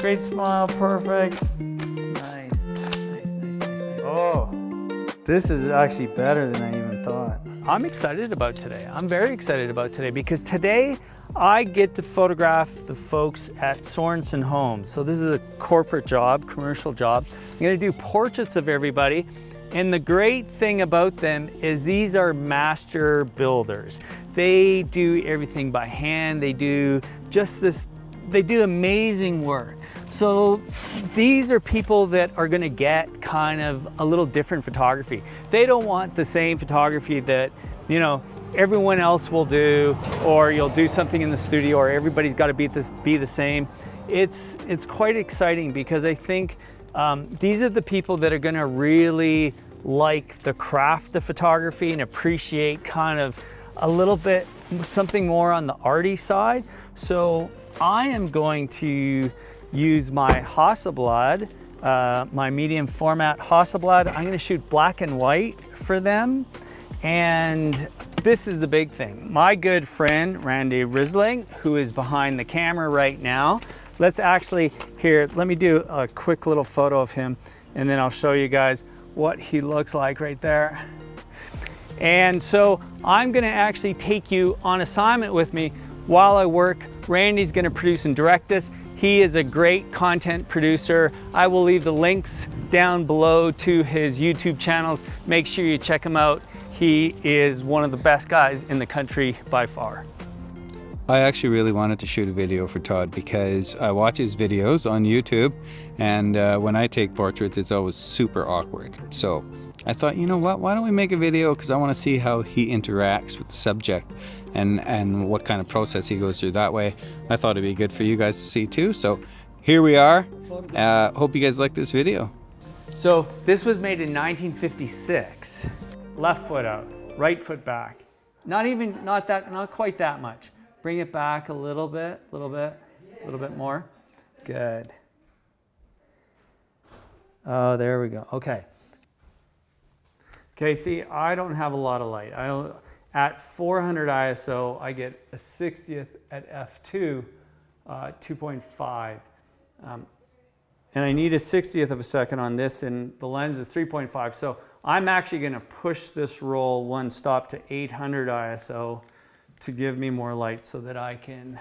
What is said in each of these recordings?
Great smile, perfect. Nice. Nice, nice, nice, nice. Oh, this is actually better than I even thought. I'm excited about today. I'm very excited about today because today I get to photograph the folks at Sorensen Homes. So this is a corporate job, commercial job. I'm gonna do portraits of everybody. And the great thing about them is these are master builders. They do everything by hand. They do just this, they do amazing work. So these are people that are gonna get kind of a little different photography. They don't want the same photography that, you know, everyone else will do, or you'll do something in the studio, or everybody's got to be this be the same. It's it's quite exciting because I think um, these are the people that are going to really like the craft of photography and appreciate kind of a little bit something more on the arty side. So I am going to use my Hasselblad, uh, my medium format Hasselblad. I'm going to shoot black and white for them. And this is the big thing. My good friend, Randy Risling, who is behind the camera right now, let's actually, here, let me do a quick little photo of him and then I'll show you guys what he looks like right there. And so I'm gonna actually take you on assignment with me while I work. Randy's gonna produce and direct this. He is a great content producer. I will leave the links down below to his YouTube channels. Make sure you check him out. He is one of the best guys in the country by far. I actually really wanted to shoot a video for Todd because I watch his videos on YouTube and uh, when I take portraits it's always super awkward. So I thought, you know what, why don't we make a video because I want to see how he interacts with the subject and, and what kind of process he goes through that way. I thought it'd be good for you guys to see too. So here we are. Uh, hope you guys like this video. So this was made in 1956 left foot out, right foot back. Not even, not that, not quite that much. Bring it back a little bit, a little bit, a little bit more. Good. Oh, there we go. Okay. Okay, see, I don't have a lot of light. I at 400 ISO, I get a 60th at f2, uh, 2.5. Um, and I need a 60th of a second on this, and the lens is 3.5. So I'm actually going to push this roll one stop to 800 ISO to give me more light so that I can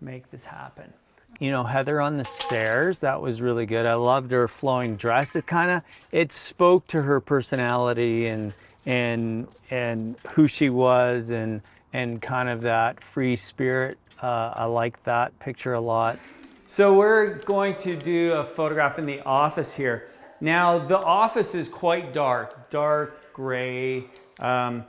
make this happen. You know, Heather on the stairs, that was really good. I loved her flowing dress. It kind of, it spoke to her personality and, and, and who she was and, and kind of that free spirit. Uh, I like that picture a lot. So we're going to do a photograph in the office here. Now, the office is quite dark, dark gray, um,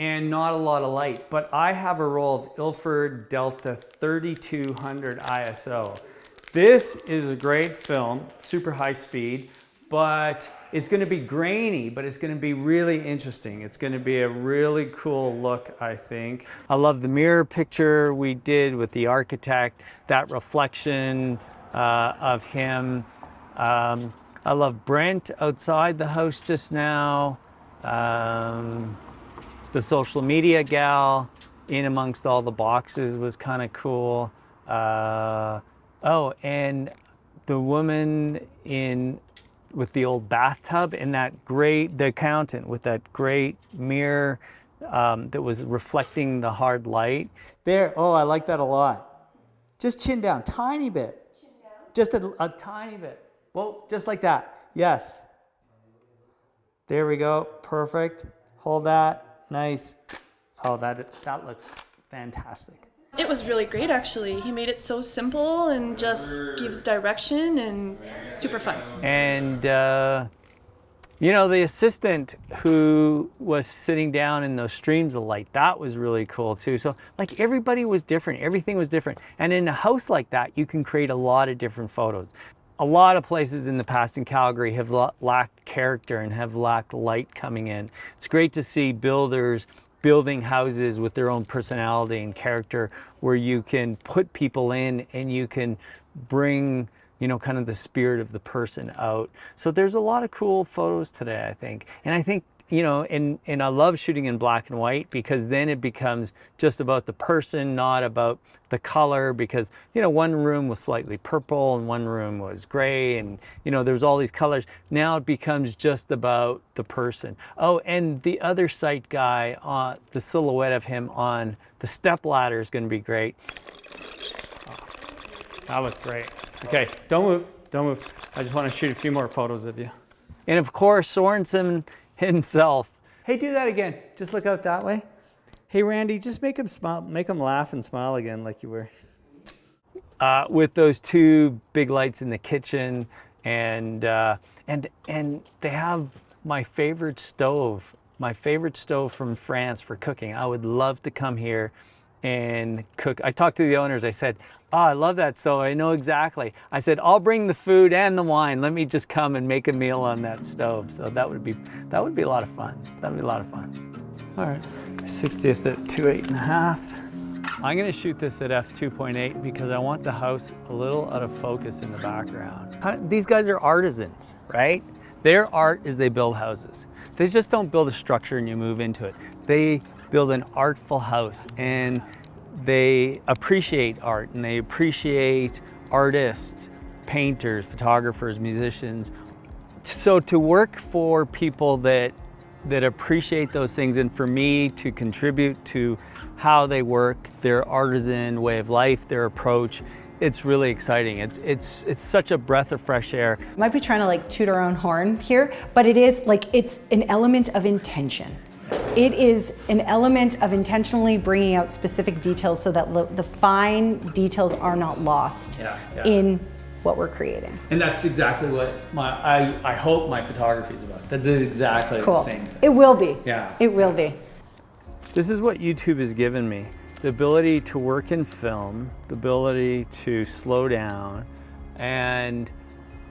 and not a lot of light, but I have a roll of Ilford Delta 3200 ISO. This is a great film, super high speed, but it's gonna be grainy, but it's gonna be really interesting. It's gonna be a really cool look, I think. I love the mirror picture we did with the architect, that reflection uh, of him. Um, I love Brent outside the house just now. Um, the social media gal in amongst all the boxes was kind of cool. Uh, oh, and the woman in with the old bathtub and that great the accountant with that great mirror um, that was reflecting the hard light. There, oh, I like that a lot. Just chin down, tiny bit. Chin down. Just a, a tiny bit. Well, just like that. Yes. There we go. Perfect. Hold that. Nice. Oh, that that looks fantastic. It was really great actually. He made it so simple and just gives direction and super fun. And uh, you know, the assistant who was sitting down in those streams of light, that was really cool too. So like everybody was different, everything was different. And in a house like that, you can create a lot of different photos a lot of places in the past in Calgary have lacked character and have lacked light coming in. It's great to see builders building houses with their own personality and character where you can put people in and you can bring you know kind of the spirit of the person out so there's a lot of cool photos today i think and i think you know, and, and I love shooting in black and white because then it becomes just about the person, not about the color. Because, you know, one room was slightly purple and one room was gray, and, you know, there's all these colors. Now it becomes just about the person. Oh, and the other site guy, uh, the silhouette of him on the step ladder is going to be great. That was great. Okay, don't move, don't move. I just want to shoot a few more photos of you. And of course, Sorensen himself. Hey, do that again. Just look out that way. Hey, Randy, just make him smile, make him laugh and smile again like you were. Uh, with those two big lights in the kitchen, and uh, and and they have my favorite stove, my favorite stove from France for cooking. I would love to come here and cook. I talked to the owners. I said, "Oh, I love that stove. I know exactly." I said, "I'll bring the food and the wine. Let me just come and make a meal on that stove." So that would be that would be a lot of fun. That would be a lot of fun. All right, 60th at two eight and a half. I'm gonna shoot this at f2.8 because I want the house a little out of focus in the background. These guys are artisans, right? Their art is they build houses. They just don't build a structure and you move into it. They build an artful house and they appreciate art and they appreciate artists, painters, photographers, musicians. So to work for people that that appreciate those things and for me to contribute to how they work, their artisan way of life, their approach, it's really exciting. It's it's it's such a breath of fresh air. Might be trying to like toot our own horn here, but it is like it's an element of intention. It is an element of intentionally bringing out specific details so that the fine details are not lost yeah, yeah. in what we're creating. And that's exactly what my I, I hope my photography is about. That's exactly cool. the same thing. It will be. Yeah. It will be. This is what YouTube has given me. The ability to work in film, the ability to slow down and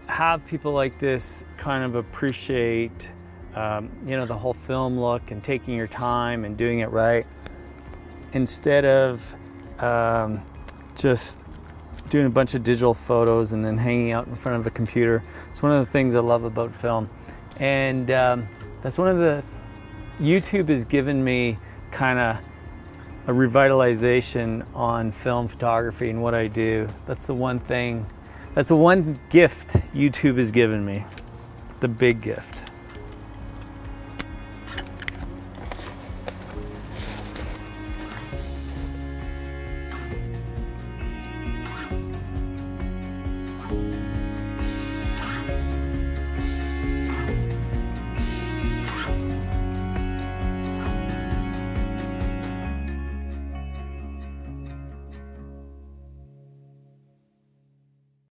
have people like this kind of appreciate um, you know, the whole film look and taking your time and doing it right instead of um, just doing a bunch of digital photos and then hanging out in front of a computer. It's one of the things I love about film. And um, that's one of the, YouTube has given me kind of a revitalization on film photography and what I do. That's the one thing, that's the one gift YouTube has given me, the big gift.